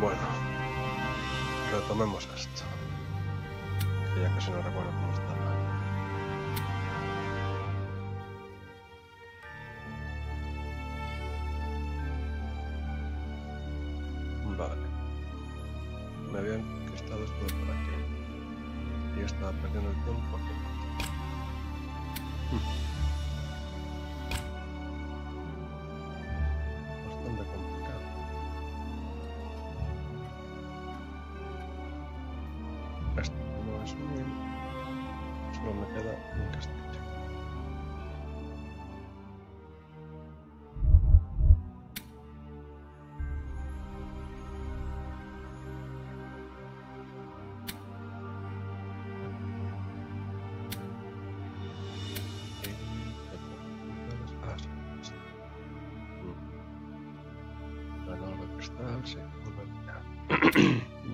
Bueno, retomemos esto. Que ya casi no recuerdo cómo estaba.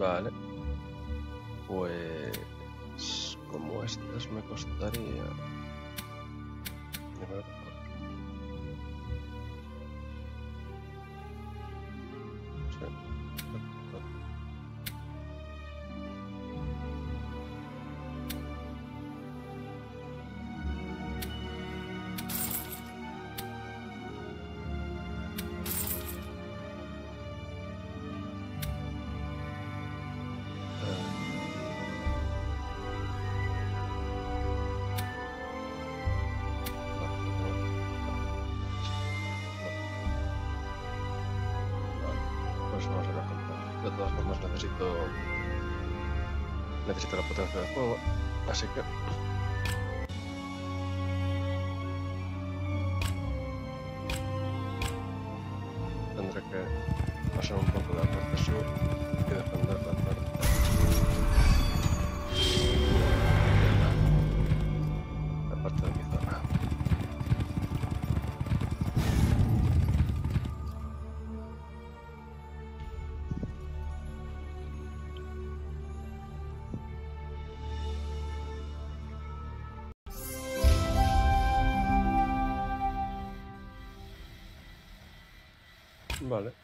Vale. Pues como estas me costaría. De todas formas necesito necesito la potencia del juego, así que Vale.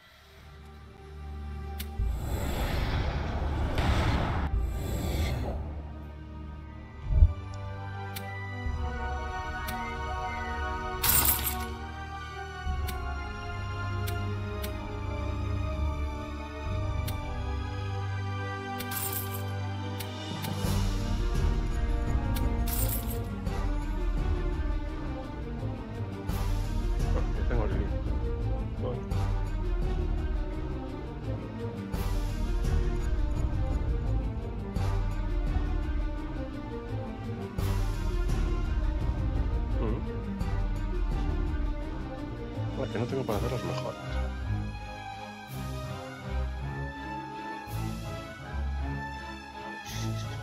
Para hacer las mejores.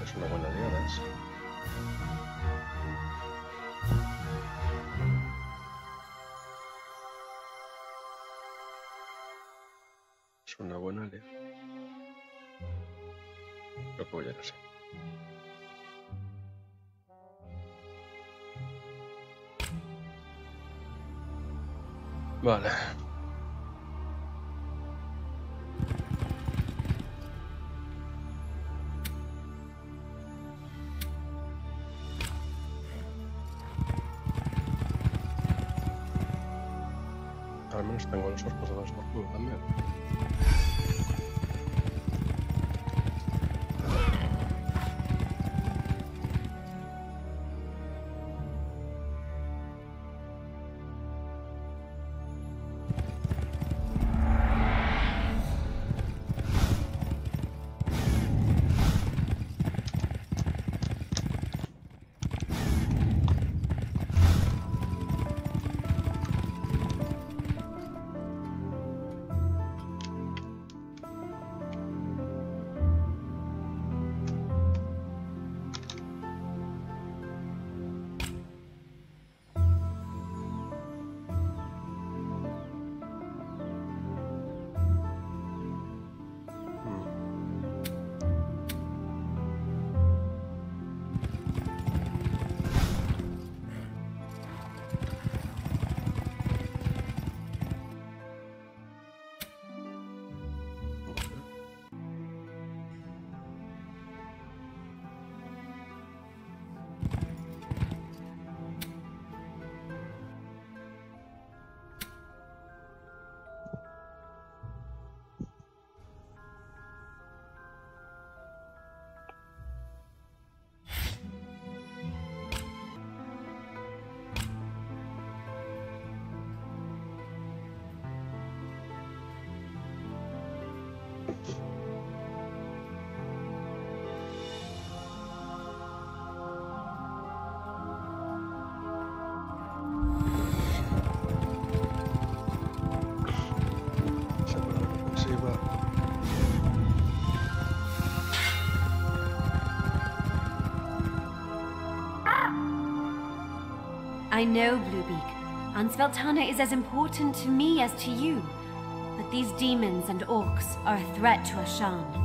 Es una buena liada esa. Es una buena liada. Creo que voy a ir Vale. Al menos tengo los orcos de culo también. Know, Bluebeak. Ansveltana is as important to me as to you. But these demons and orcs are a threat to Ashan.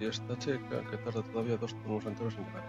Y esta chica que tarda todavía dos turnos enteros en llegar.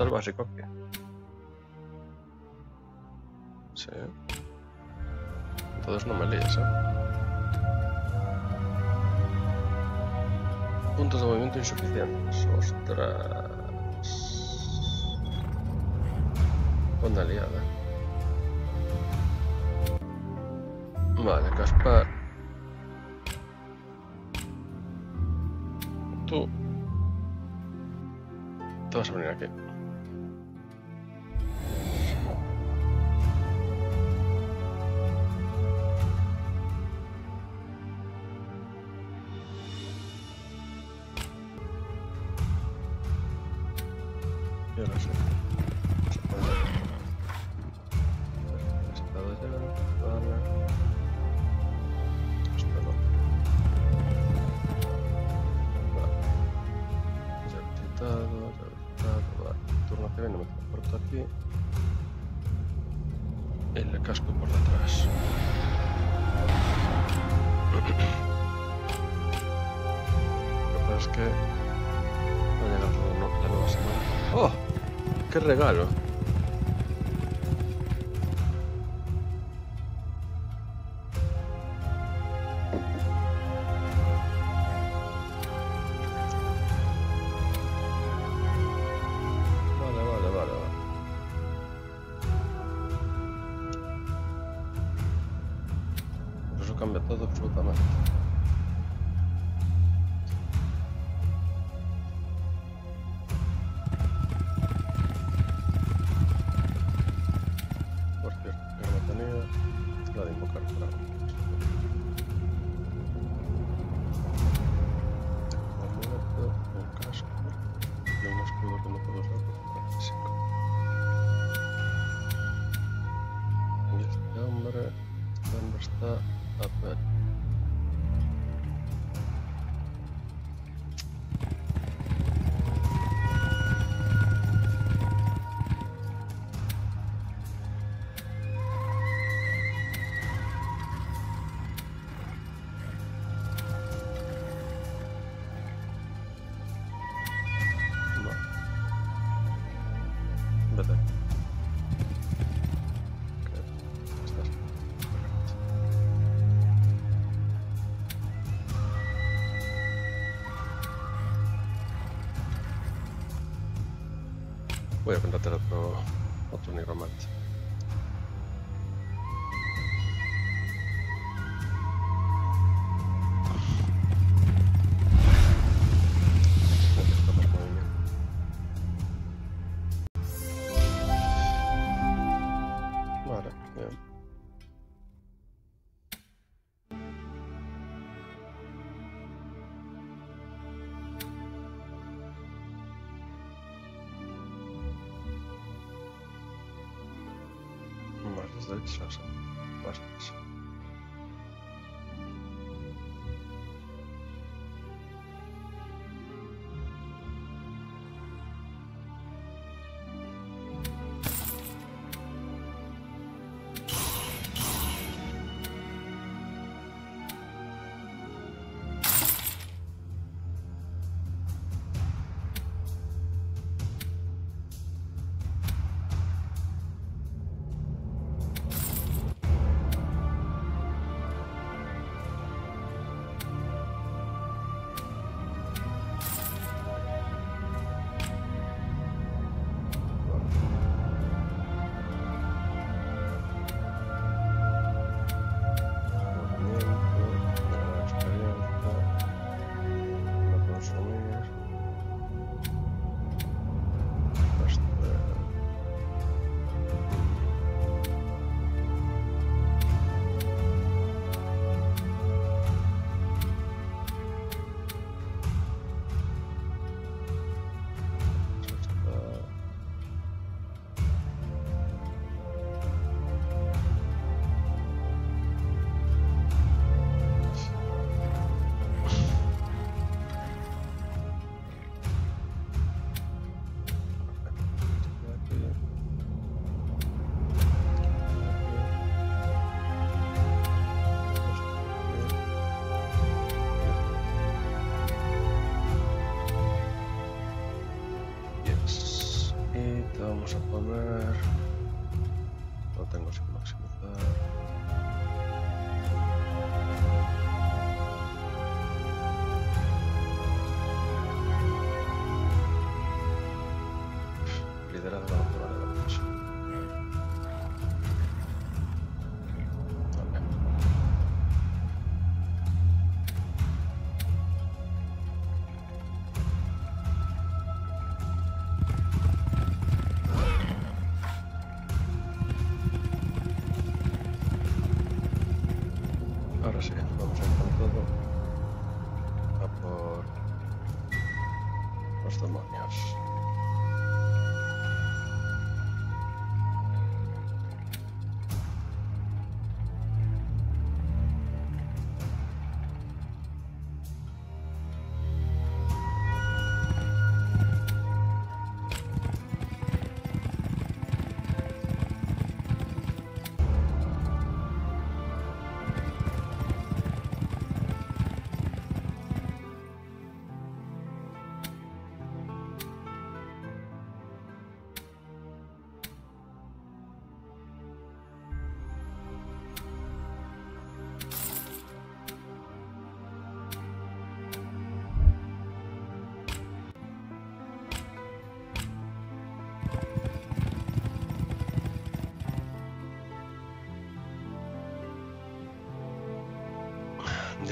¿No tienes portal básico aquí? Sí. Entonces no me líes, ¿eh? Puntos de movimiento insuficientes. Ostras. Onda liada. Vale, Caspar. Tú. Te vas a venir aquí. ¡Qué regalo! Voy a contratar otro, otro nigromante.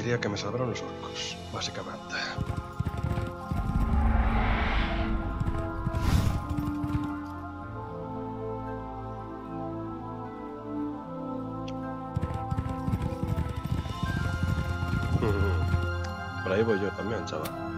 Diría que me salvaron los orcos, básicamente. Por ahí voy yo también, chaval.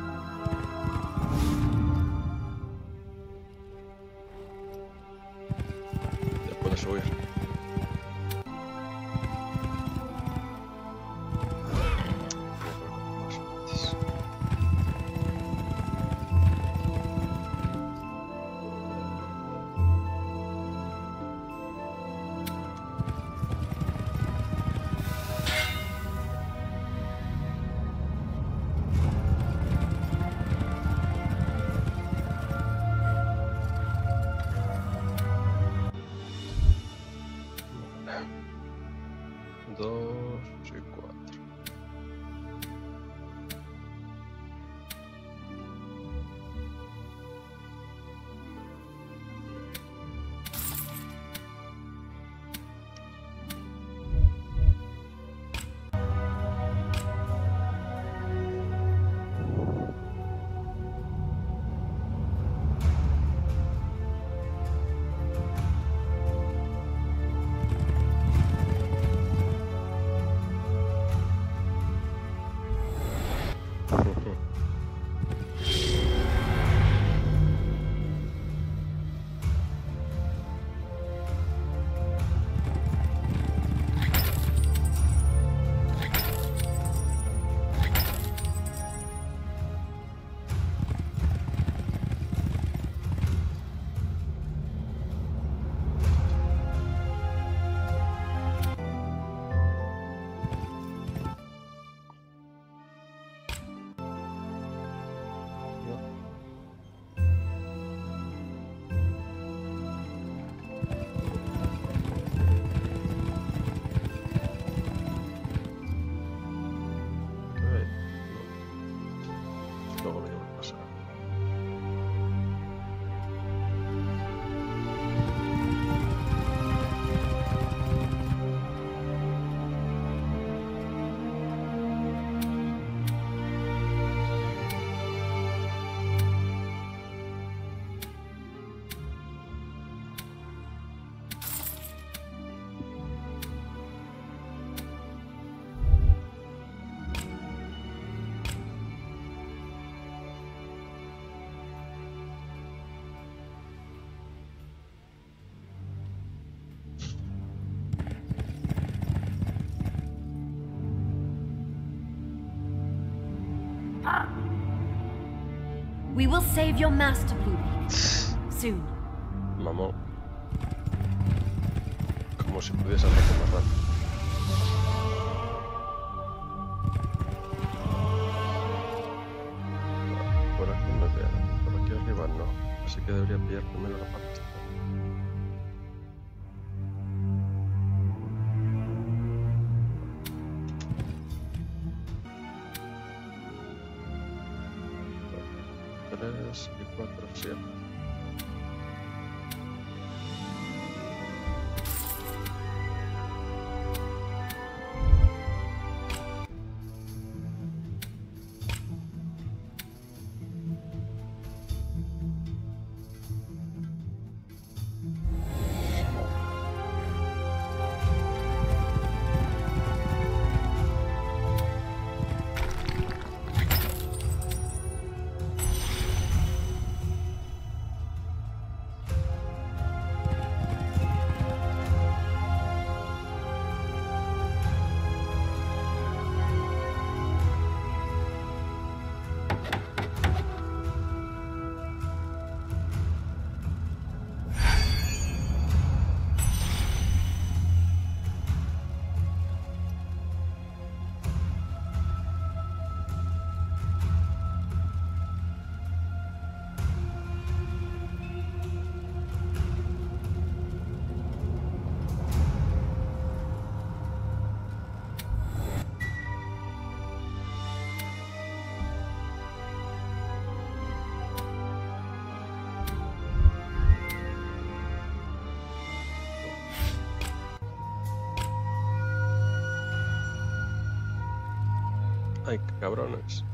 We will save your master, Bluebeak. Soon. Mamó. Como si pudiese hacerlo más rápido. Tres y cuatro, siete. Ay, cabrones.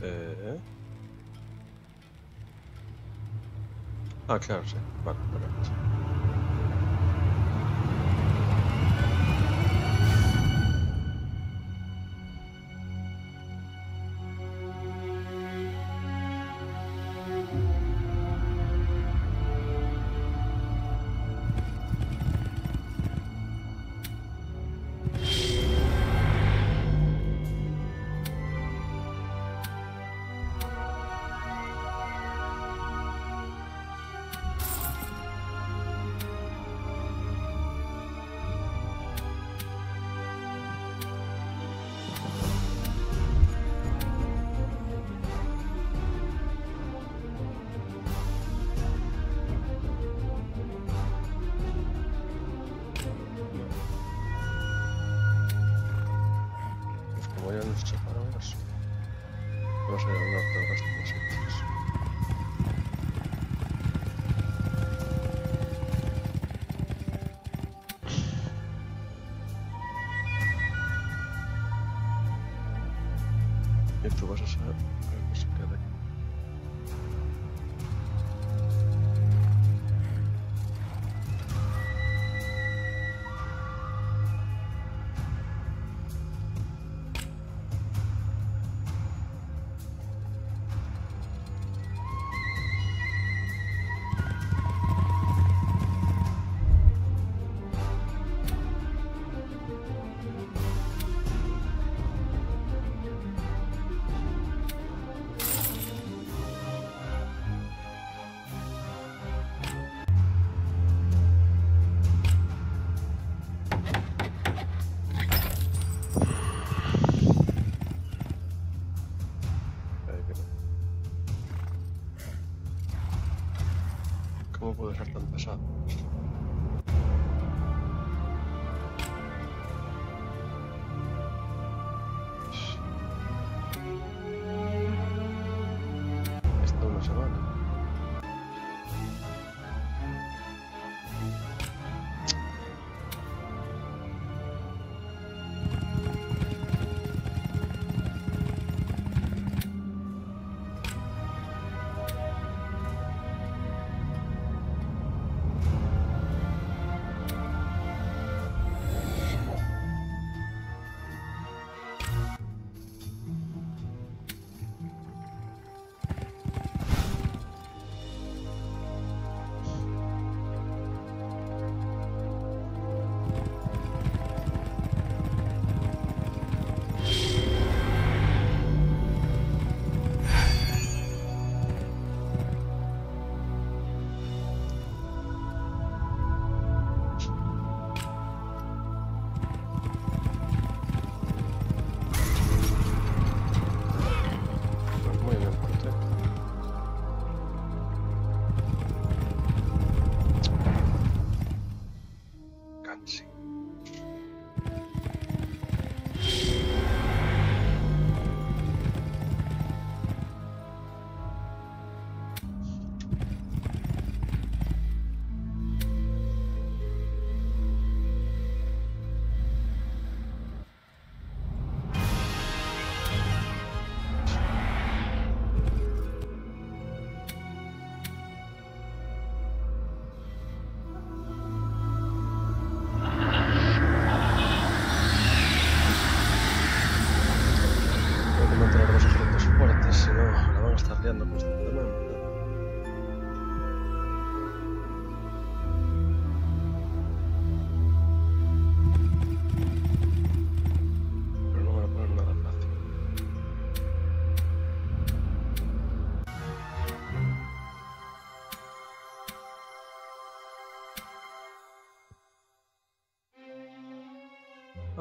Eh... Ah, claro, sí. Vale, correcto. Pues ya nos separamos, vamos a ir a puede ser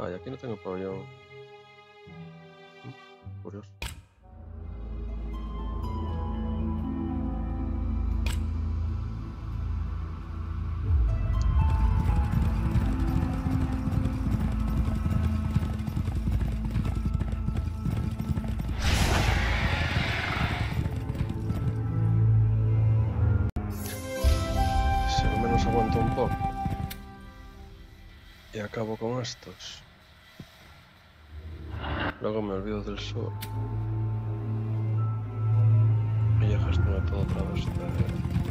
Aquí no tengo pabellón. Curioso. Si al menos aguanto un poco. Y acabo con estos. Luego me olvido del sur. Y ya gestiono todo a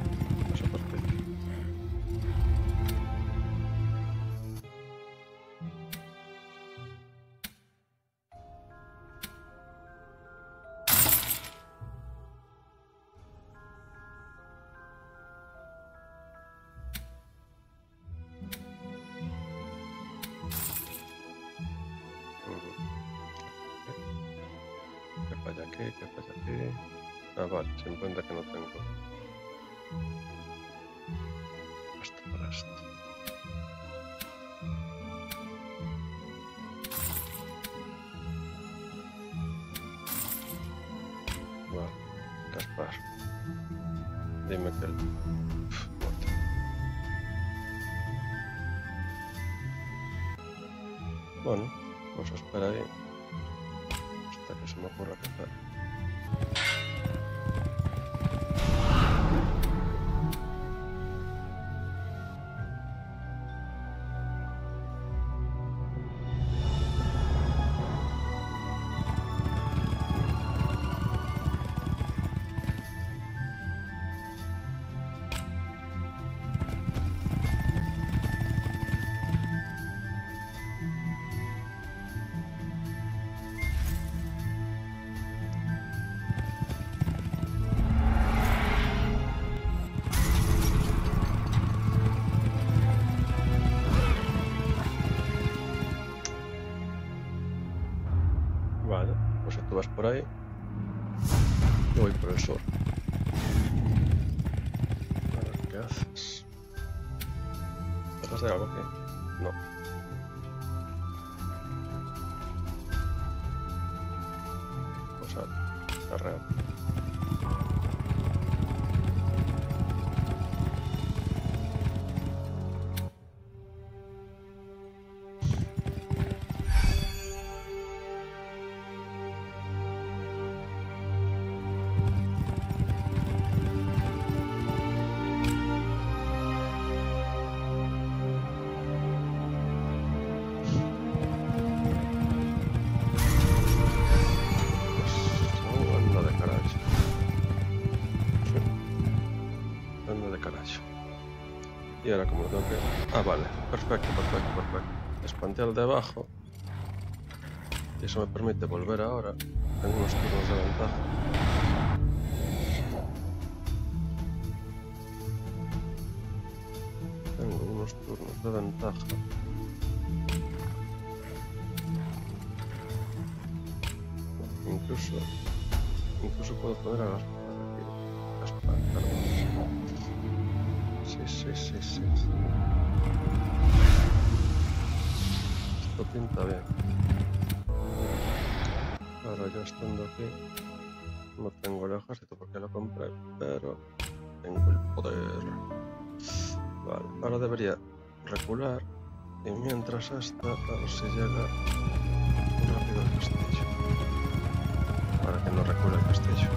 por ahí, Ahora como tengo que... Ah, vale. Perfecto, perfecto, perfecto. Espanté al de abajo. Y eso me permite volver ahora. Tengo unos turnos de ventaja. Tengo unos turnos de ventaja. Incluso, incluso puedo poner a las Esto pinta bien. Ahora yo estando aquí, no tengo el ejército porque lo compré, pero tengo el poder. Vale, ahora debería recular y mientras esta, a ver si llega rápido al castillo para que no recule el castillo.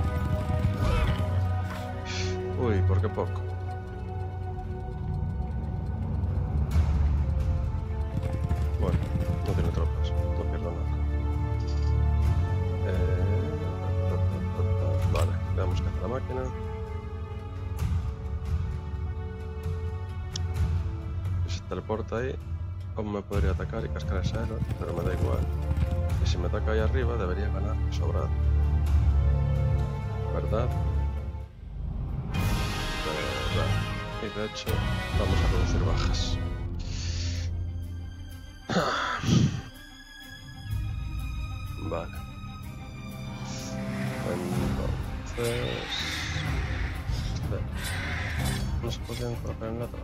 Uy, ¿por qué poco? Teleporta ahí, aún me podría atacar y cascar ese héroe, pero me da igual. Y si me ataca ahí arriba, debería ganar sobrado. ¿Verdad? ¿Verdad? Y de hecho, vamos a reducir bajas. Vale. Entonces... ¿No se podían colocar en la otra?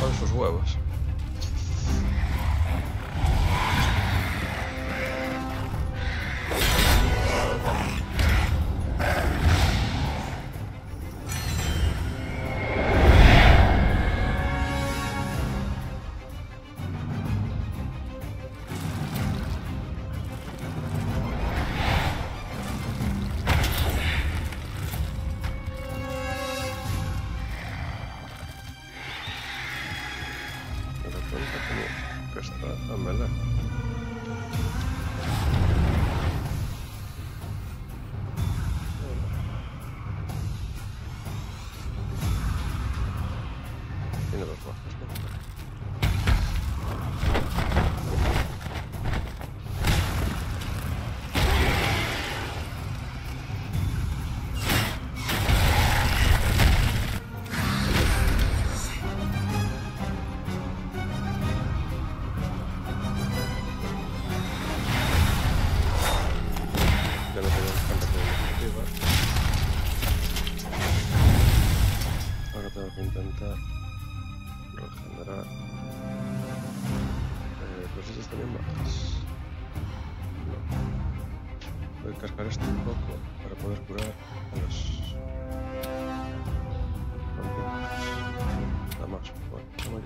Con sus huevos. regenerar eh, pues esas también bajas no. voy a cargar esto un poco para poder curar a los vampiros. Nada más bueno, no me